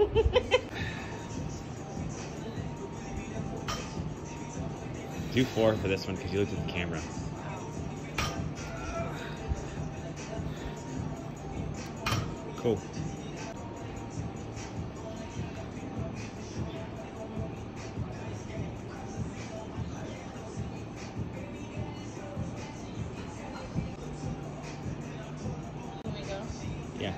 Do four for this one because you looked at the camera. Cool. Yeah.